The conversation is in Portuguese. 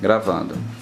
Gravando.